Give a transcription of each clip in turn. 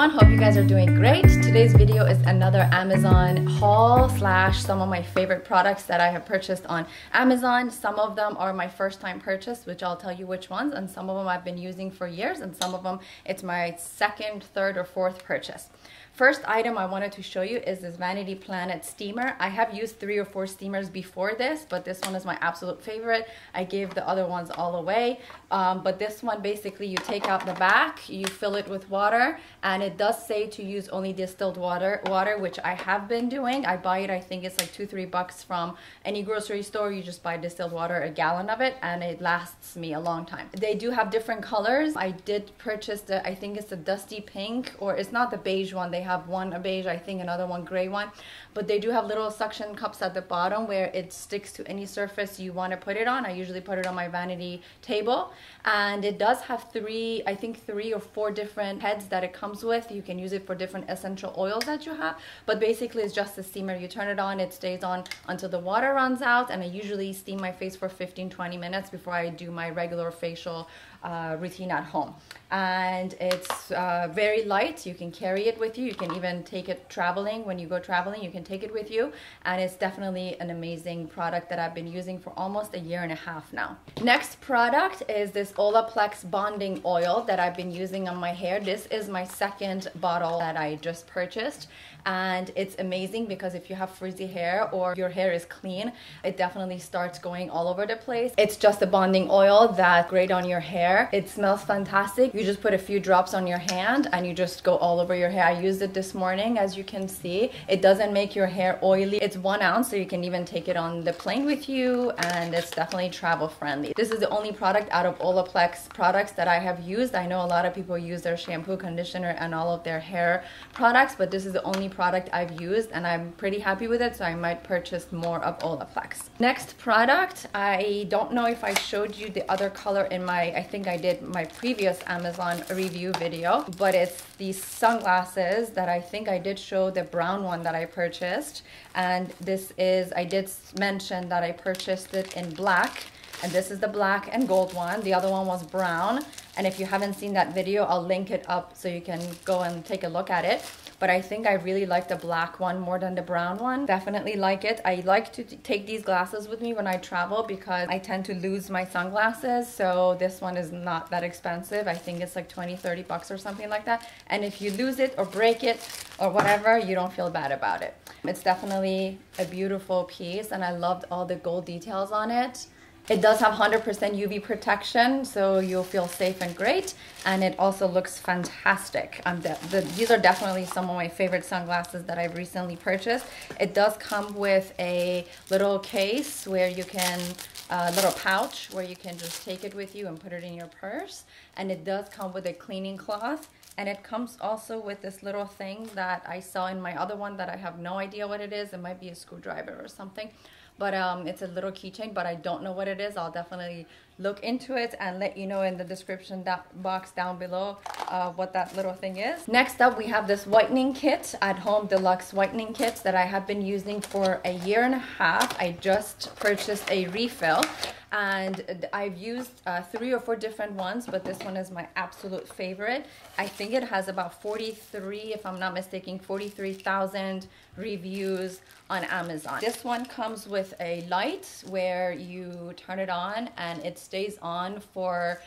everyone, hope you guys are doing great. Today's video is another Amazon haul slash some of my favorite products that I have purchased on Amazon. Some of them are my first time purchase, which I'll tell you which ones, and some of them I've been using for years, and some of them it's my second, third, or fourth purchase. First item I wanted to show you is this Vanity Planet steamer. I have used three or four steamers before this, but this one is my absolute favorite. I gave the other ones all away, um, but this one basically you take out the back, you fill it with water, and it does say to use only distilled water, water which I have been doing. I buy it, I think it's like two, three bucks from any grocery store. You just buy distilled water, a gallon of it, and it lasts me a long time. They do have different colors. I did purchase the, I think it's the dusty pink, or it's not the beige one. They have one a beige, I think another one gray one. But they do have little suction cups at the bottom where it sticks to any surface you want to put it on. I usually put it on my vanity table. And it does have three, I think three or four different heads that it comes with. You can use it for different essential oils that you have. But basically it's just a steamer. You turn it on, it stays on until the water runs out. And I usually steam my face for 15, 20 minutes before I do my regular facial uh, routine at home. And it's uh, very light. You can carry it with you. You can even take it traveling. When you go traveling, you can take it with you. And it's definitely an amazing product that I've been using for almost a year and a half now. Next product is this Olaplex Bonding Oil that I've been using on my hair. This is my second bottle that I just purchased and it's amazing because if you have frizzy hair or your hair is clean it definitely starts going all over the place. It's just a bonding oil that's great on your hair. It smells fantastic. You just put a few drops on your hand and you just go all over your hair. I used it this morning as you can see. It doesn't make your hair oily. It's one ounce so you can even take it on the plane with you and it's definitely travel friendly. This is the only product out of Olaplex products that I have used. I know a lot of people use their shampoo conditioner and all of their hair products but this is the only product I've used and I'm pretty happy with it so I might purchase more of Olaplex. Next product, I don't know if I showed you the other color in my, I think I did my previous Amazon review video, but it's these sunglasses that I think I did show the brown one that I purchased and this is, I did mention that I purchased it in black and this is the black and gold one. The other one was brown. And if you haven't seen that video, I'll link it up so you can go and take a look at it but I think I really like the black one more than the brown one. Definitely like it. I like to take these glasses with me when I travel because I tend to lose my sunglasses. So this one is not that expensive. I think it's like 20, 30 bucks or something like that. And if you lose it or break it or whatever, you don't feel bad about it. It's definitely a beautiful piece and I loved all the gold details on it. It does have 100% UV protection, so you'll feel safe and great. And it also looks fantastic. Um, the, the, these are definitely some of my favorite sunglasses that I've recently purchased. It does come with a little case where you can, a little pouch where you can just take it with you and put it in your purse. And it does come with a cleaning cloth. And it comes also with this little thing that I saw in my other one that I have no idea what it is. It might be a screwdriver or something but um, it's a little keychain, but I don't know what it is. I'll definitely look into it and let you know in the description box down below uh, what that little thing is. Next up, we have this whitening kit, at home deluxe whitening kits that I have been using for a year and a half. I just purchased a refill and I've used uh, three or four different ones, but this one is my absolute favorite. I think it has about 43, if I'm not mistaken, 43,000 reviews on Amazon. This one comes with a light where you turn it on and it stays on for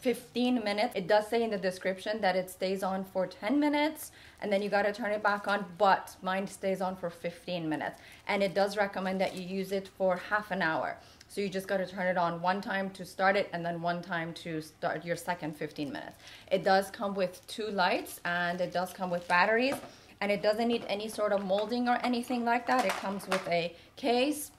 15 minutes. It does say in the description that it stays on for 10 minutes and then you got to turn it back on, but mine stays on for 15 minutes. And it does recommend that you use it for half an hour. So you just got to turn it on one time to start it and then one time to start your second 15 minutes. It does come with two lights and it does come with batteries and it doesn't need any sort of molding or anything like that. It comes with a case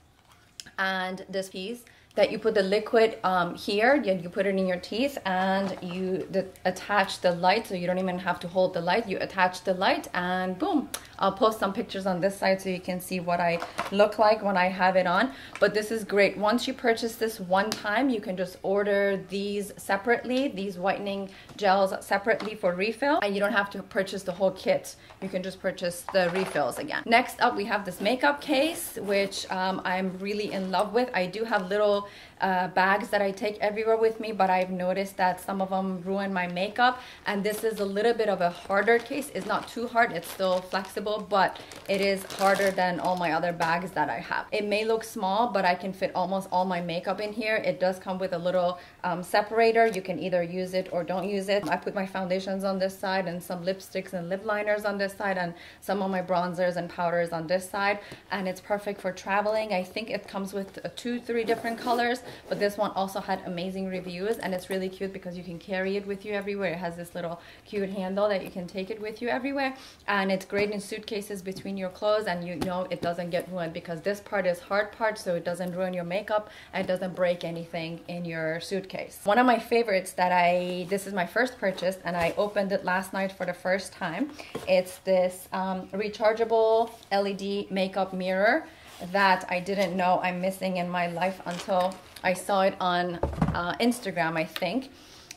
and this piece that you put the liquid um, here, you, you put it in your teeth and you attach the light so you don't even have to hold the light. You attach the light and boom, I'll post some pictures on this side so you can see what I look like when I have it on. But this is great. Once you purchase this one time, you can just order these separately, these whitening gels separately for refill. And you don't have to purchase the whole kit. You can just purchase the refills again. Next up, we have this makeup case, which um, I'm really in love with. I do have little uh, bags that I take everywhere with me, but I've noticed that some of them ruin my makeup. And this is a little bit of a harder case. It's not too hard, it's still flexible, but it is harder than all my other bags that I have. It may look small, but I can fit almost all my makeup in here. It does come with a little um, separator. You can either use it or don't use it. I put my foundations on this side and some lipsticks and lip liners on this side and some of my bronzers and powders on this side. And it's perfect for traveling. I think it comes with two, three different colors but this one also had amazing reviews and it's really cute because you can carry it with you everywhere. It has this little cute handle that you can take it with you everywhere. And it's great in suitcases between your clothes and you know it doesn't get ruined because this part is hard part so it doesn't ruin your makeup and doesn't break anything in your suitcase. One of my favorites that I, this is my first purchase and I opened it last night for the first time. It's this um, rechargeable LED makeup mirror that I didn't know I'm missing in my life until I saw it on uh, Instagram, I think.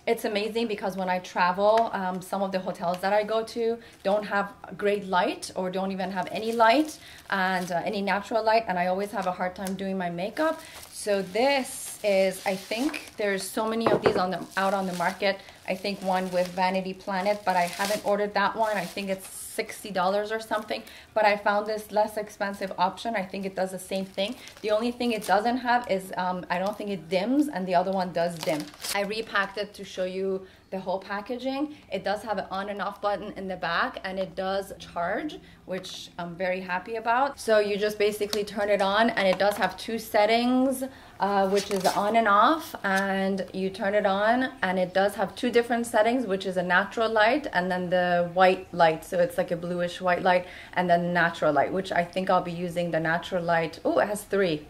It's amazing because when I travel, um, some of the hotels that I go to don't have great light or don't even have any light and uh, any natural light and I always have a hard time doing my makeup. So this is, I think there's so many of these on the, out on the market. I think one with Vanity Planet, but I haven't ordered that one. I think it's $60 or something, but I found this less expensive option. I think it does the same thing. The only thing it doesn't have is um, I don't think it dims and the other one does dim. I repacked it to show you the whole packaging. It does have an on and off button in the back and it does charge, which I'm very happy about. So you just basically turn it on and it does have two settings, uh, which is on and off and you turn it on and it does have two different settings, which is a natural light and then the white light. So it's like a bluish white light and then natural light, which I think I'll be using the natural light. Oh, it has three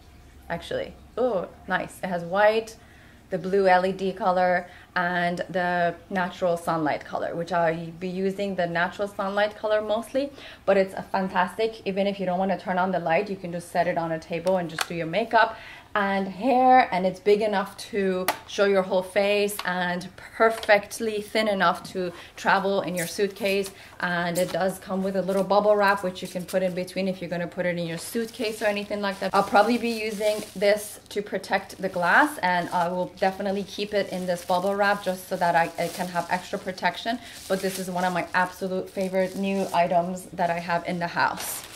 actually. Oh, nice. It has white, the blue LED color and the natural sunlight color, which I'll be using the natural sunlight color mostly, but it's a fantastic. Even if you don't want to turn on the light, you can just set it on a table and just do your makeup and hair and it's big enough to show your whole face and perfectly thin enough to travel in your suitcase and it does come with a little bubble wrap which you can put in between if you're going to put it in your suitcase or anything like that. I'll probably be using this to protect the glass and I will definitely keep it in this bubble wrap just so that I, I can have extra protection but this is one of my absolute favorite new items that I have in the house.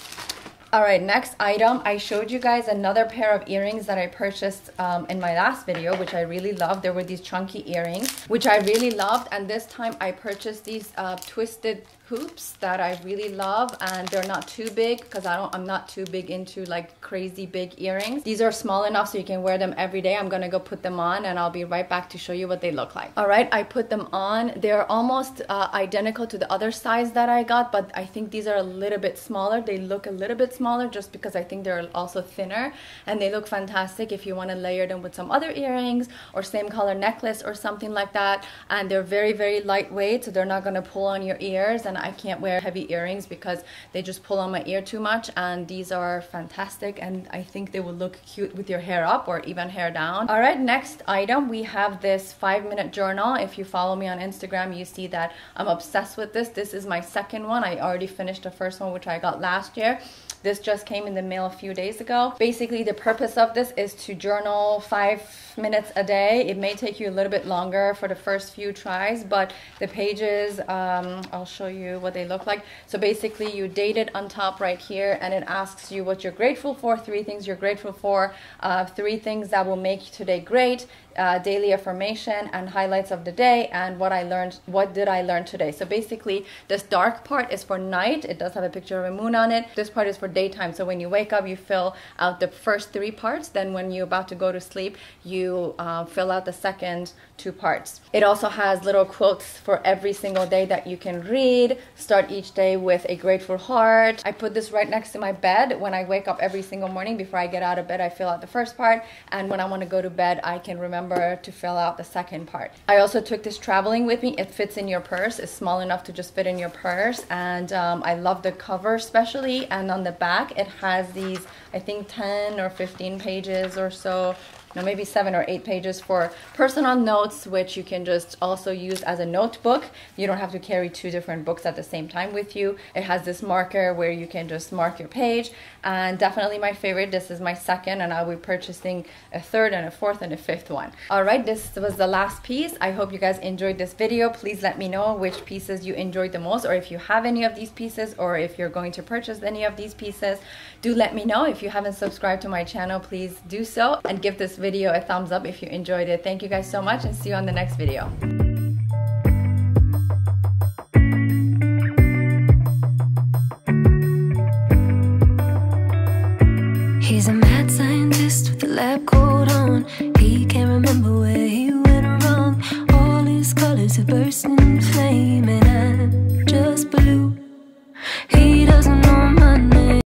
All right, next item. I showed you guys another pair of earrings that I purchased um, in my last video, which I really loved. There were these chunky earrings, which I really loved. And this time I purchased these uh, twisted hoops that I really love and they're not too big because I don't I'm not too big into like crazy big earrings. These are small enough so you can wear them every day. I'm gonna go put them on and I'll be right back to show you what they look like. All right, I put them on. They're almost uh, identical to the other size that I got, but I think these are a little bit smaller. They look a little bit smaller just because I think they're also thinner and they look fantastic if you want to layer them with some other earrings or same color necklace or something like that. And they're very, very lightweight, so they're not gonna pull on your ears and I can't wear heavy earrings because they just pull on my ear too much and these are fantastic and I think they will look cute with your hair up or even hair down. All right, next item, we have this five minute journal. If you follow me on Instagram, you see that I'm obsessed with this. This is my second one. I already finished the first one, which I got last year. This just came in the mail a few days ago. Basically, the purpose of this is to journal five minutes a day. It may take you a little bit longer for the first few tries, but the pages, um, I'll show you what they look like. So basically, you date it on top right here, and it asks you what you're grateful for, three things you're grateful for, uh, three things that will make today great, uh, daily affirmation and highlights of the day and what I learned, what did I learn today. So basically this dark part is for night. It does have a picture of a moon on it. This part is for daytime. So when you wake up, you fill out the first three parts. Then when you're about to go to sleep, you uh, fill out the second two parts. It also has little quotes for every single day that you can read. Start each day with a grateful heart. I put this right next to my bed. When I wake up every single morning before I get out of bed, I fill out the first part. And when I want to go to bed, I can remember to fill out the second part. I also took this traveling with me. It fits in your purse. It's small enough to just fit in your purse. And um, I love the cover especially. And on the back, it has these, I think 10 or 15 pages or so know, maybe seven or eight pages for personal notes, which you can just also use as a notebook. You don't have to carry two different books at the same time with you. It has this marker where you can just mark your page. And definitely my favorite, this is my second, and I'll be purchasing a third and a fourth and a fifth one. All right, this was the last piece. I hope you guys enjoyed this video. Please let me know which pieces you enjoyed the most, or if you have any of these pieces, or if you're going to purchase any of these pieces. Do let me know. If you haven't subscribed to my channel, please do so and give this video a thumbs up if you enjoyed it. Thank you guys so much and see you on the next video.